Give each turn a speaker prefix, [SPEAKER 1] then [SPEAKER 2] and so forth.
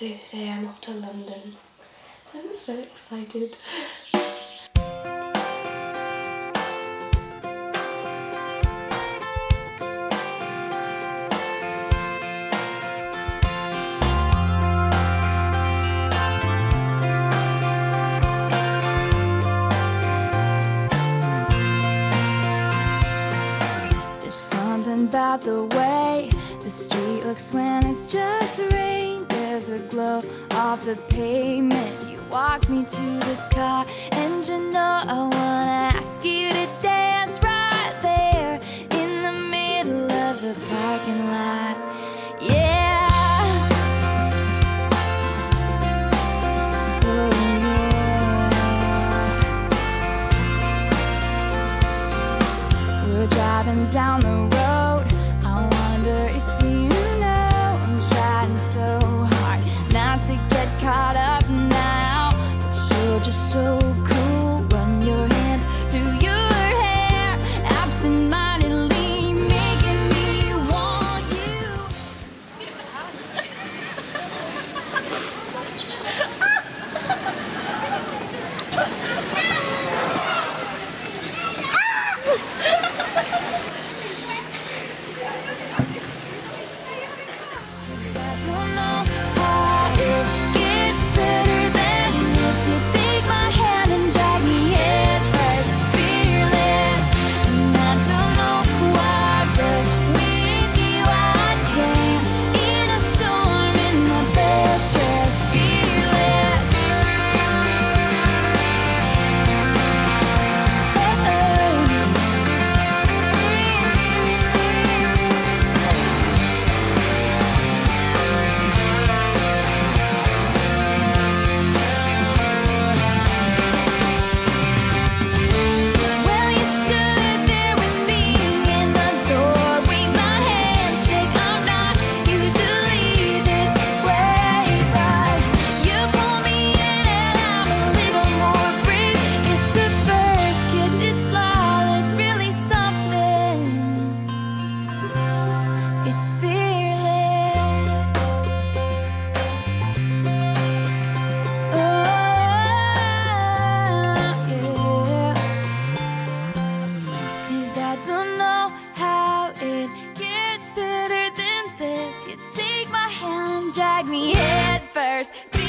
[SPEAKER 1] So today I'm off to London. I'm so excited.
[SPEAKER 2] There's something about the way the street looks when it's just rain was the glow of the pavement. You walk me to the car, and you know I wanna ask you to dance right there in the middle of the parking lot. Yeah. Oh, yeah. We're driving down the road I don't know how it gets better than this. You'd take my hand, drag me head first.